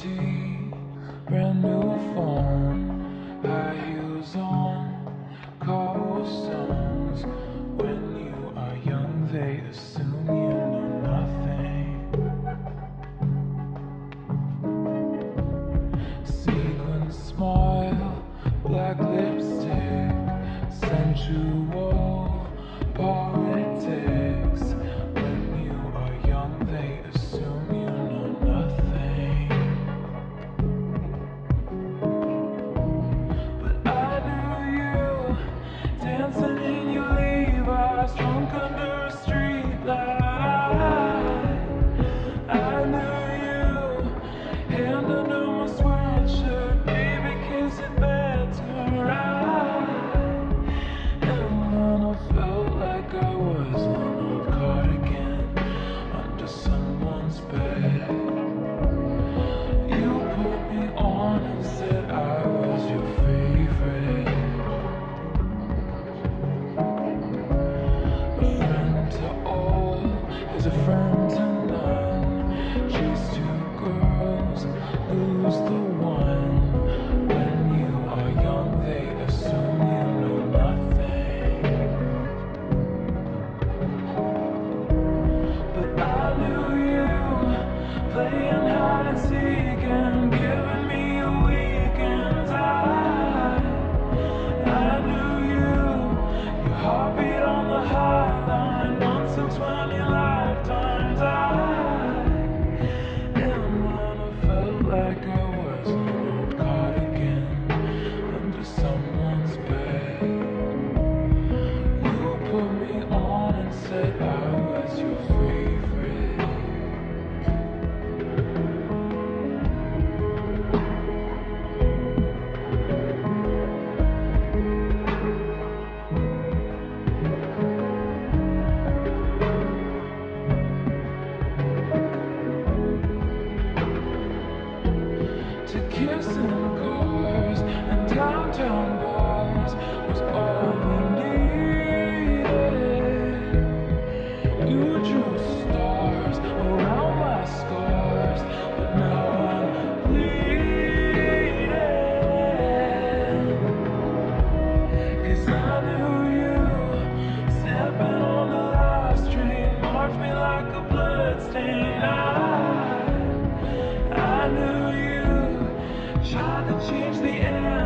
tea, friend. Yeah.